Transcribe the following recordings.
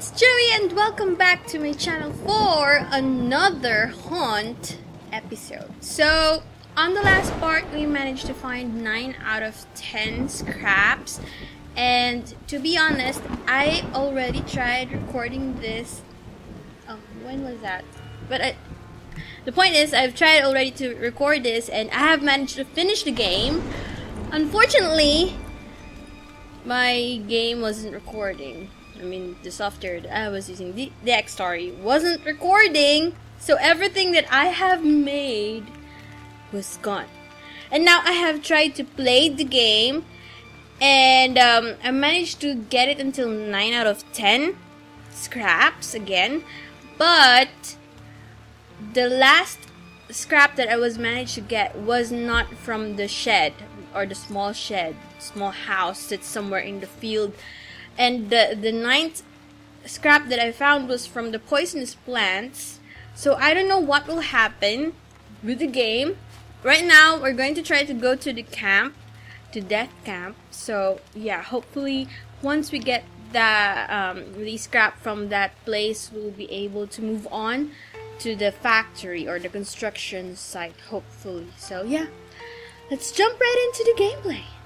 it's Joie and welcome back to my channel for another haunt episode. So, on the last part, we managed to find 9 out of 10 scraps. And to be honest, I already tried recording this. Oh, when was that? But I, the point is, I've tried already to record this and I have managed to finish the game. Unfortunately, my game wasn't recording. I mean, the software that I was using, the, the X-Story, wasn't recording. So everything that I have made was gone. And now I have tried to play the game and um, I managed to get it until 9 out of 10 scraps again. But the last scrap that I was managed to get was not from the shed or the small shed, small house that's somewhere in the field. And the the ninth scrap that I found was from the poisonous plants. So I don't know what will happen with the game. Right now, we're going to try to go to the camp, to death camp. So yeah, hopefully once we get the um, the scrap from that place, we'll be able to move on to the factory or the construction site. Hopefully, so yeah, let's jump right into the gameplay.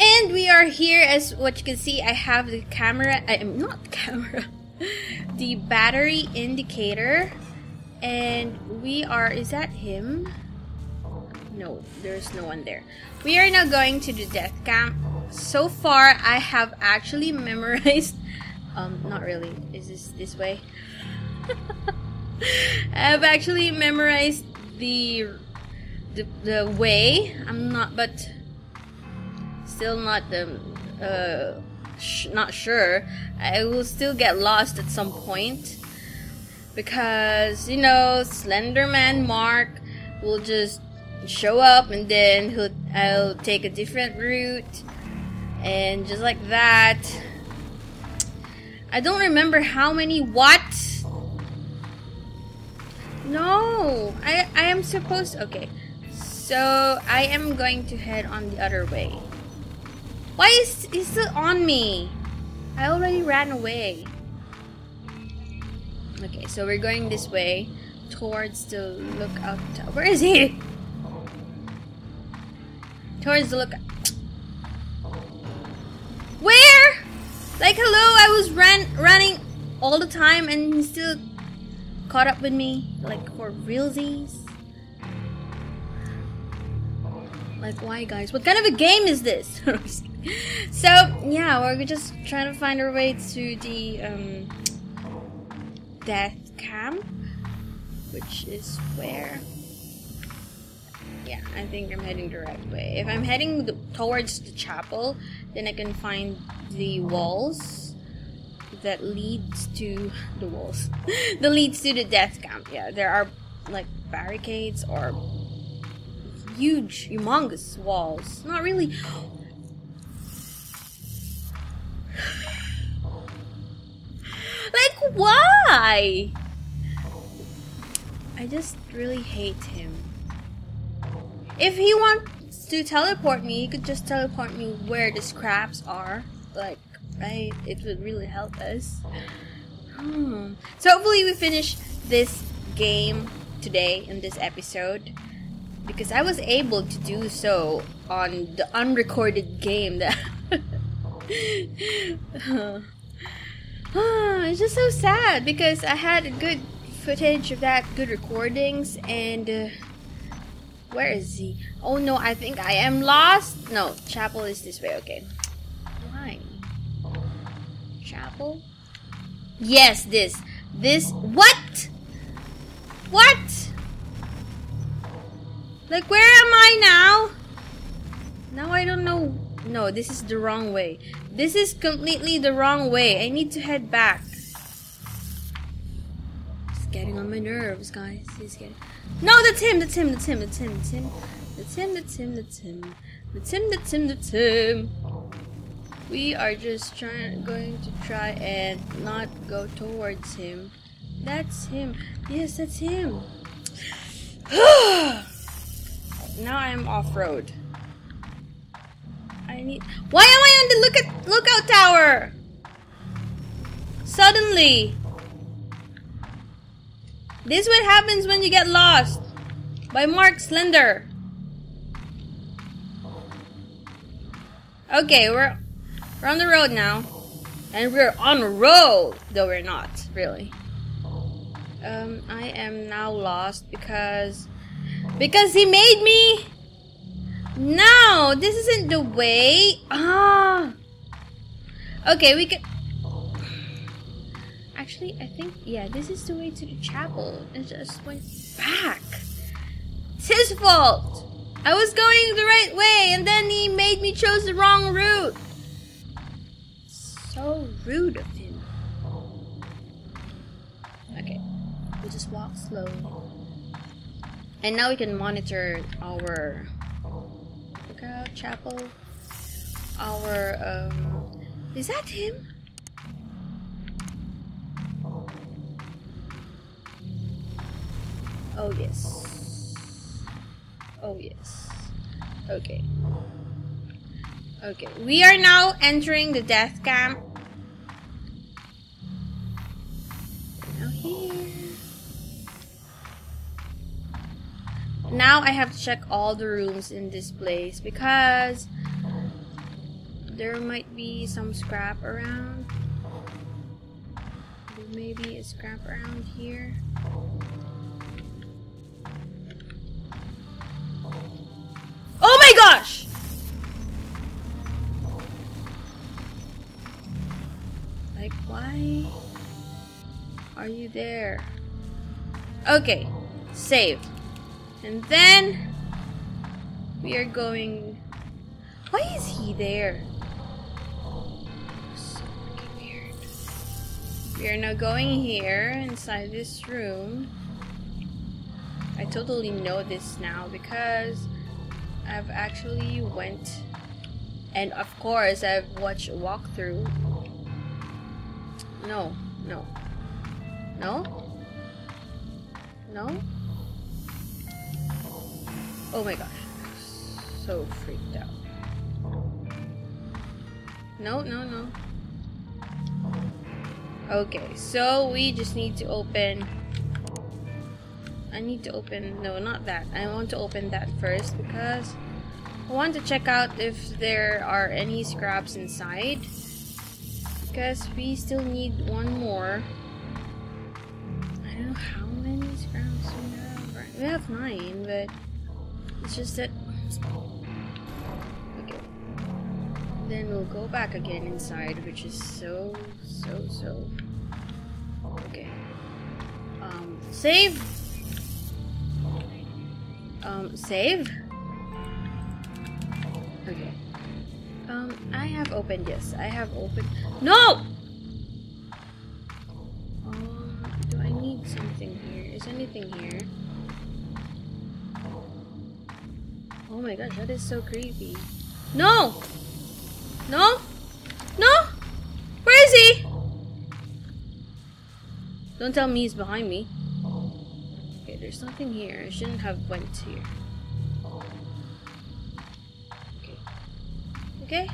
And we are here as what you can see I have the camera I am not camera the battery indicator. And we are is that him? No there's no one there. We are now going to the death camp. So far I have actually memorized um not really is this this way? I've actually memorized the the, the way. I'm not but still not the uh, not sure. I will still get lost at some point because you know Slenderman Mark will just show up and then he'll I'll take a different route and just like that. I don't remember how many what. No, I I am supposed okay. So I am going to head on the other way. Why is he still on me? I already ran away. Okay, so we're going this way towards the lookout tower. Where is he? Towards the lookout. Where? Like, hello, I was ran running all the time and he still caught up with me. Like, for realsies. Like, why, guys? What kind of a game is this? so yeah, we're just trying to find our way to the um, death camp, which is where. Yeah, I think I'm heading the right way. If I'm heading the, towards the chapel, then I can find the walls that leads to the walls that leads to the death camp. Yeah, there are like barricades or huge, humongous walls. Not really. Why? I just really hate him. If he wants to teleport me, he could just teleport me where the scraps are. Like, right? It would really help us. Hmm. So hopefully we finish this game today in this episode. Because I was able to do so on the unrecorded game that... it's just so sad because I had good footage of that, good recordings, and uh, where is he? Oh no, I think I am lost. No, chapel is this way. Okay, why? Chapel? Yes, this, this. What? What? Like, where am I now? Now I don't know. No, this is the wrong way. This is completely the wrong way. I need to head back. It's getting on my nerves, guys. He's getting. No, that's him. That's him. That's him. That's him. That's him. That's him. That's him. That's him. That's him. That's him. That's him. We are just trying, going to try and not go towards him. That's him. Yes, that's him. now I'm off road. I need. Why am I on the look at lookout tower? suddenly. This is what happens when you get lost. By Mark Slender. Okay, we're we're on the road now. And we're on the road! Though we're not, really. Um, I am now lost because because he made me No, this isn't the way. Ah. Okay, we can Actually, I think yeah, this is the way to the chapel. It just went back. It's his fault. I was going the right way and then he made me choose the wrong route. So rude of him. Okay, we just walk slowly. And now we can monitor our chapel. Our um is that him? Oh yes. Oh yes. Okay. Okay, we are now entering the death camp. Now here. Now I have to check all the rooms in this place because there might be some scrap around. Maybe a scrap around here. Oh my gosh! Like, why are you there? Okay, save. And then we are going. Why is he there? So weird. We are now going here inside this room. I totally know this now because I've actually went and of course I've watched a walkthrough. No, no. No? No? Oh my gosh. So freaked out. No, no, no. Okay, so we just need to open I need to open, no, not that. I want to open that first because I want to check out if there are any scraps inside. Because we still need one more. I don't know how many scraps we have. We have nine, but it's just that. Okay. Then we'll go back again inside, which is so, so, so. Okay. Um, save um, save? Okay. Um, I have opened, yes. I have opened. No! Um, do I need something here? Is anything here? Oh my gosh, that is so creepy. No! No! No! Where is he? Don't tell me he's behind me Okay, there's nothing here. I shouldn't have went here. Okay. Okay.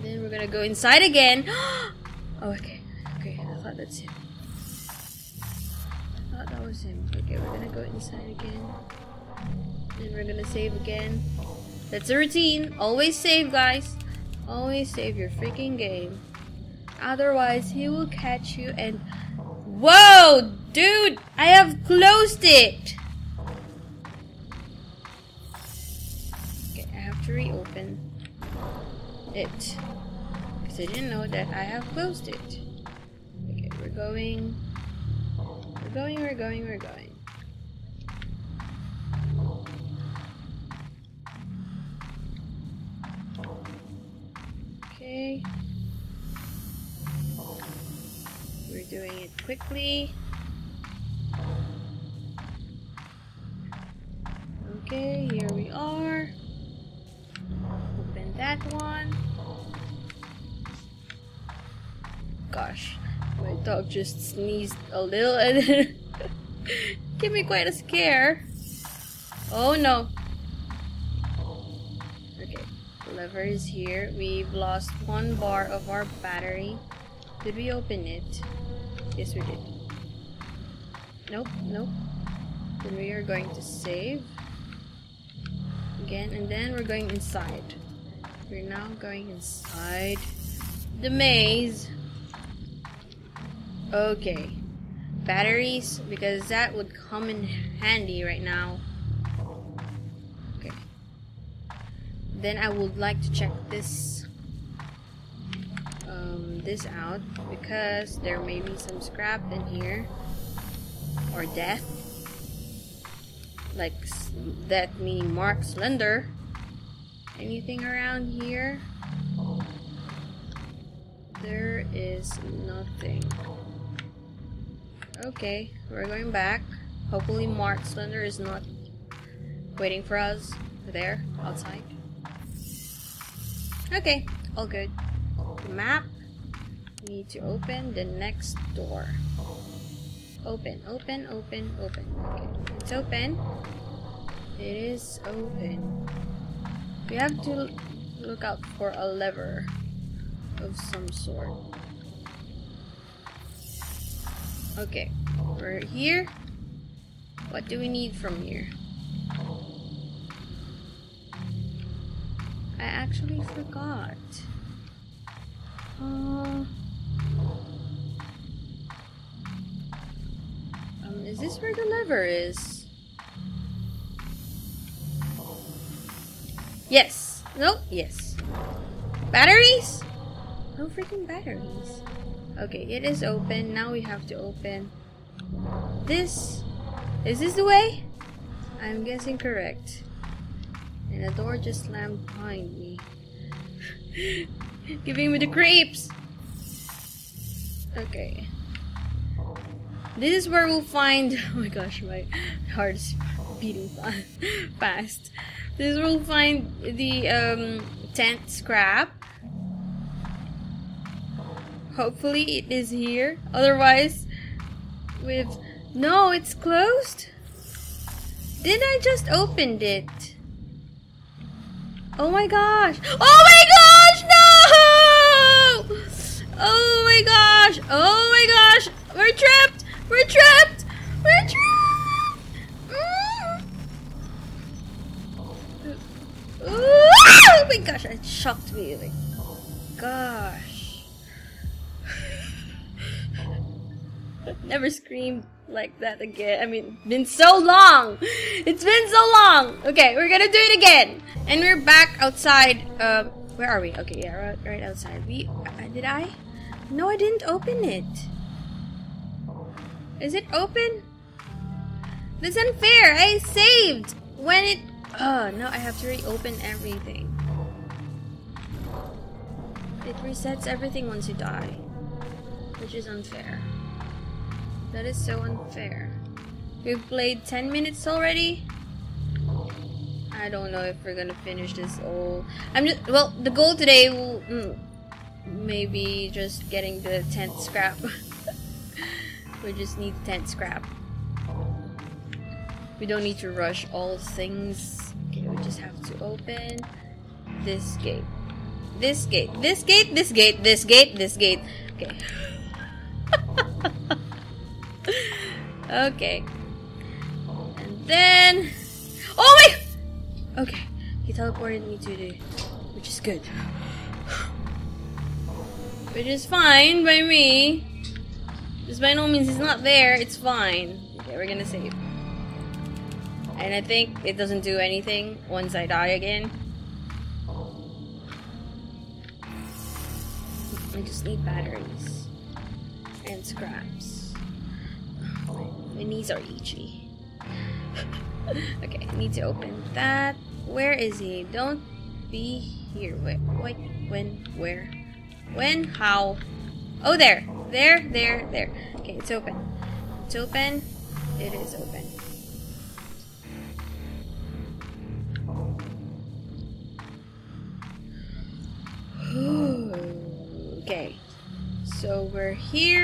Then we're gonna go inside again. oh, okay. Okay, I thought that's him. I thought that was him. Okay, we're gonna go inside again. Then we're gonna save again. That's a routine. Always save, guys. Always save your freaking game. Otherwise, he will catch you and... Whoa! Dude, I have closed it. Okay, I have to reopen it. Because I didn't know that I have closed it. Okay, we're going. We're going, we're going, we're going. Okay. We're doing it quickly. Okay, here we are. Open that one. Gosh, my dog just sneezed a little and gave me quite a scare. Oh no. Is here. We've lost one bar of our battery. Did we open it? Yes, we did. Nope, nope. Then we are going to save. Again, and then we're going inside. We're now going inside the maze. Okay. Batteries, because that would come in handy right now. Then I would like to check this um, this out because there may be some scrap in here or death. Like that meaning Mark Slender. Anything around here? There is nothing. Okay we're going back. Hopefully Mark Slender is not waiting for us there outside okay all good map need to open the next door Open, open, open, open. Okay, it's open. It is open. We have to look out for a lever of some sort. Okay, we're here. What do we need from here? I actually forgot. Uh, Is this where the lever is? Yes. No. Yes. Batteries? No freaking batteries. Okay, it is open. Now we have to open this. Is this the way? I'm guessing correct. And the door just slammed behind me. Giving me the creeps. Okay. This is where we'll find. Oh my gosh, my heart is beating fast. This is where we'll find the um, tent scrap. Hopefully, it is here. Otherwise, with no, it's closed. Did I just opened it? Oh my gosh! Oh my gosh! No! Oh my gosh! Oh my gosh! We're trapped! We're trapped! We're trapped! Mm. Oh my gosh, it shocked me. Like, gosh. Never screamed like that again. I mean, been so long. It's been so long. Okay, we're gonna do it again. And we're back outside. Uh, where are we? Okay, yeah, right, right outside. We uh, did I? No, I didn't open it. Is it open? That's unfair. I saved when it... Oh, no, I have to reopen everything. It resets everything once you die. Which is unfair. That is so unfair. We've played 10 minutes already. I don't know if we're gonna finish this all. I'm just... Well, the goal today will... Mm, maybe just getting the tent scrap. We just need tent scrap. We don't need to rush all things. Okay, we just have to open this gate. This gate. This gate, this gate, this gate, this gate. Okay. Okay. And then... Oh my... Okay. He teleported me to the... Which is good. Which is fine by me. Just by no means he's not there, it's fine. Okay, we're gonna save. And I think it doesn't do anything once I die again. I just need batteries. And scraps. My knees are itchy. okay, I need to open that. Where is he? Don't be here. Wait, wait, when, where, when, how? Oh, there. There, there, there. Okay, it's open. It's open. It is open. okay. So we're here.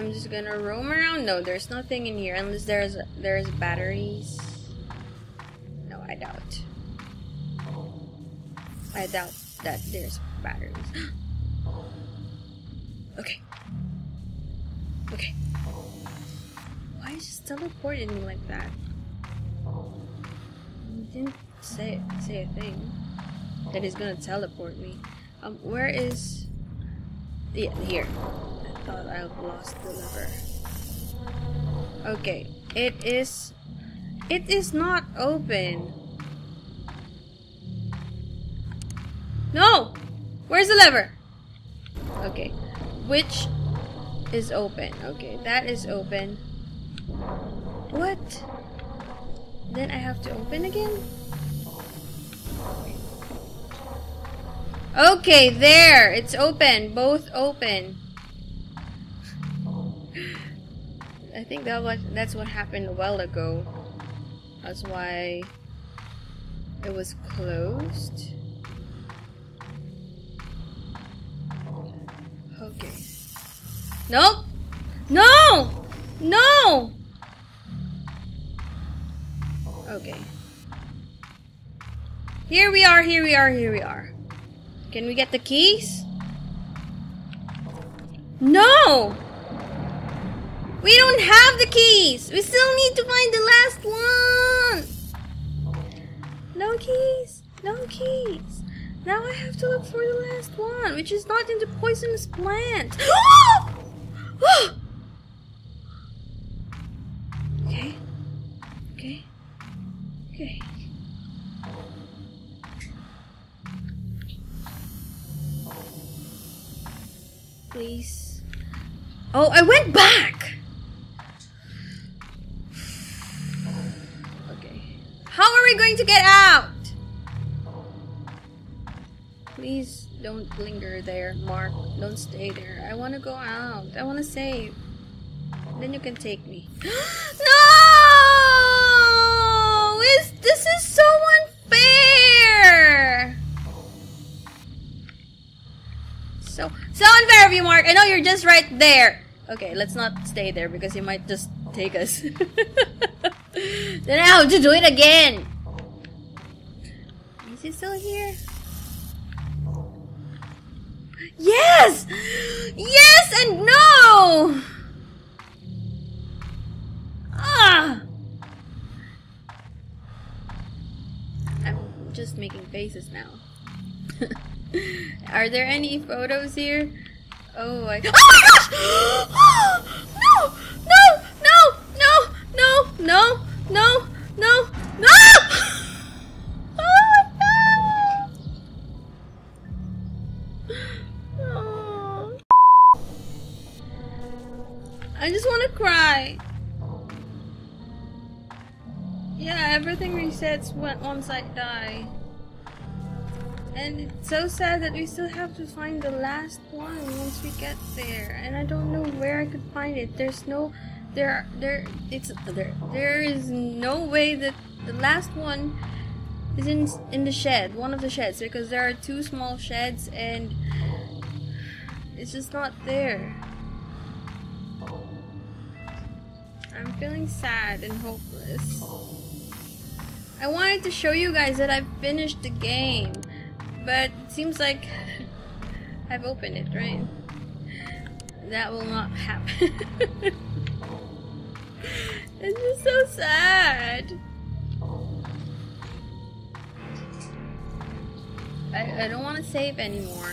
I'm just gonna roam around. No, there's nothing in here unless there's there's batteries. No, I doubt. I doubt that there's batteries. Okay. Okay. Why is just teleporting me like that? He didn't say say a thing. that is gonna teleport me. Um, where is? Yeah, here. Thought I lost the lever. Okay, it is. It is not open. No! Where's the lever? Okay. Which is open? Okay, that is open. What? Then I have to open again? Okay, there. It's open. Both open. I think that was that's what happened a while ago. That's why it was closed. Okay. Nope. No! No! Okay. Here we are, here we are, here we are. Can we get the keys? No! We don't have the keys! We still need to find the last one! No keys! No keys! Now I have to look for the last one, which is not in the poisonous plant. okay. Okay. Okay. Please. Oh, I went back! Going to get out? Please don't linger there, Mark. Don't stay there. I want to go out. I want to save. Then you can take me. no! Is this is so unfair. So so unfair of you, Mark. I know you're just right there. Okay, let's not stay there because he might just take us. then I have to do it again. Is he still here? Yes! Yes and no! Ah! I'm just making faces now. Are there any photos here? Oh, I. Oh my gosh! no! No! No! No! No! No! No! No! No! Cry. Yeah, everything resets once I die. And it's so sad that we still have to find the last one once we get there. And I don't know where I could find it. There's no there there it's there there is no way that the last one is in in the shed, one of the sheds because there are two small sheds and it's just not there. I'm feeling sad and hopeless. I wanted to show you guys that I've finished the game, but it seems like I've opened it, right? That will not happen. it's just so sad. I, I don't want to save anymore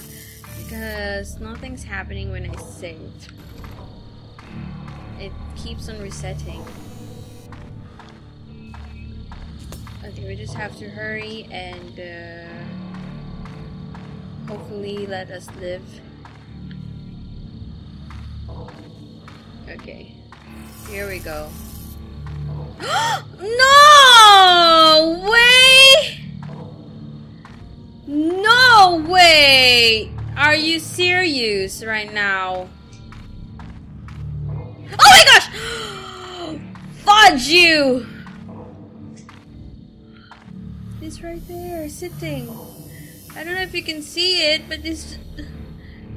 because nothing's happening when I save it keeps on resetting. Okay, we just have to hurry and uh, hopefully let us live. Okay, here we go. no way! No way! Are you serious right now? Fudge you! It's right there, sitting. I don't know if you can see it, but it's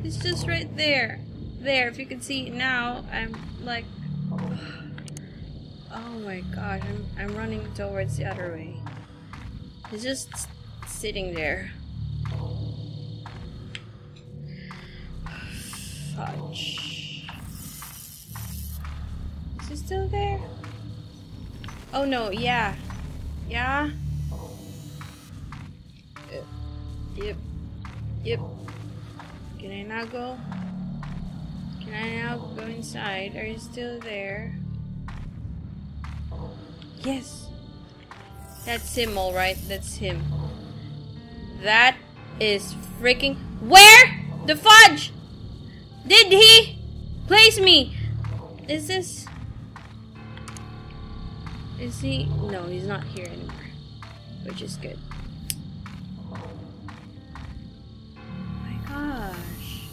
it's just right there. There, if you can see it now, I'm like Oh my god, I'm I'm running towards the other way. It's just sitting there. Fudge. Is he still there? Oh no, yeah. Yeah? Uh, yep. Yep. Can I now go? Can I now go inside? Are you still there? Yes. That's him, alright. That's him. That is freaking. Where? The fudge! Did he place me? Is this. Is he? No, he's not here anymore. Which is good. Oh my gosh.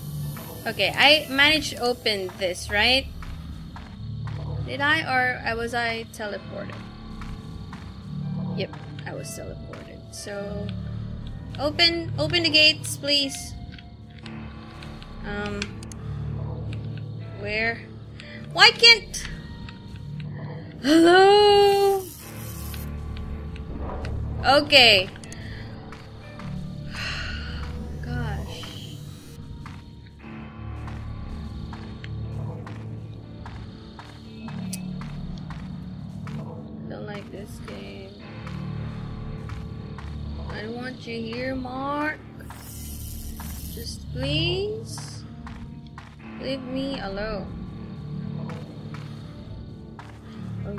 Okay, I managed to open this, right? Did I or was I teleported? Yep, I was teleported. So open open the gates, please. Um where? Why can't Hello? Okay. Gosh. Don't like this game. I don't want you here, Mark. Just please leave me alone.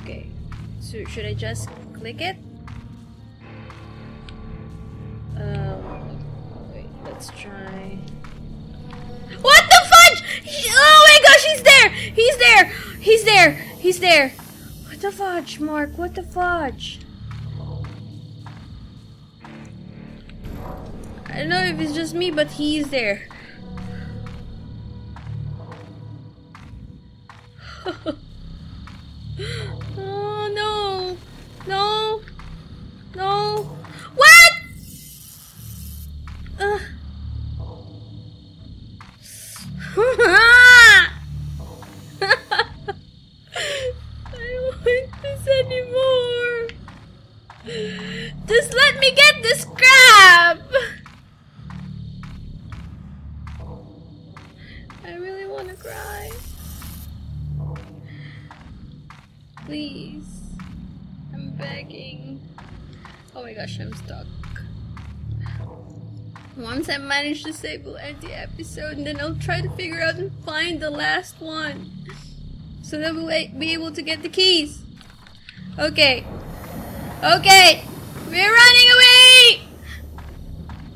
Okay. So should I just click it? Um, wait, let's try. What the fudge? Oh my gosh, he's there! He's there! He's there! He's there! What the fudge, Mark? What the fudge? I don't know if it's just me, but he's there. Just let me get this crab. I really want to cry. Please. I'm begging. Oh my gosh, I'm stuck. Once I manage to save, we'll end the episode, and then I'll try to figure out and find the last one. So that we'll be able to get the keys. Okay. Okay. We're running away!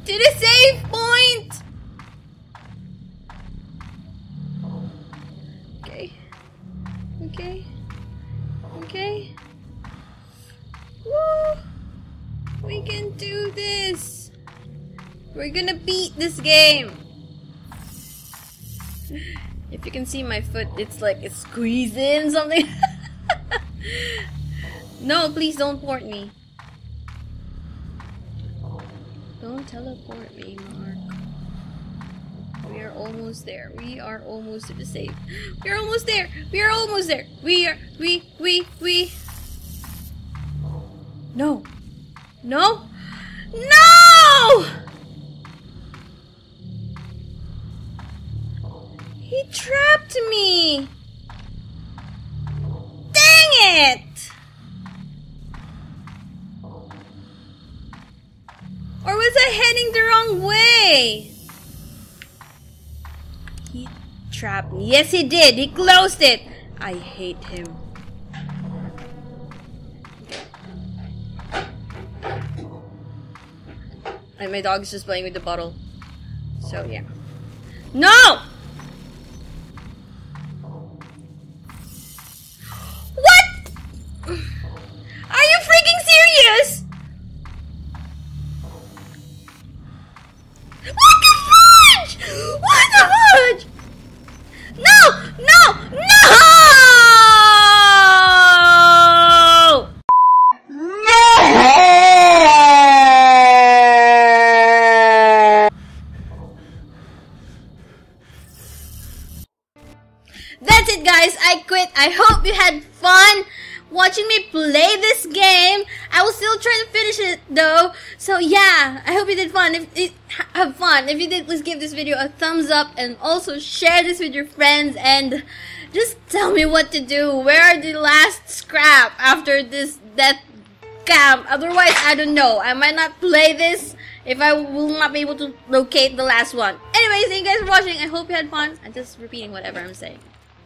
To the save point! Okay. Okay. Okay. Woo! We can do this! We're gonna beat this game! If you can see my foot, it's like it's squeezing something. no, please don't port me. Don't teleport me, Mark. We are almost there. We are almost to the save. We are almost there. We are almost there. We are. We. We. We. No. No. No! He trapped me! Dang it! Or was I heading the wrong way? He trapped me. Yes, he did. He closed it. I hate him. And my dog's just playing with the bottle. So, yeah. No! It, guys. I quit. I hope you had fun watching me play this game. I will still try to finish it though. So yeah, I hope you did fun. If it, have fun. If you did, please give this video a thumbs up and also share this with your friends and just tell me what to do. Where are the last scrap after this death camp? Otherwise, I don't know. I might not play this if I will not be able to locate the last one. Anyways, thank you guys for watching. I hope you had fun. I'm just repeating whatever I'm saying.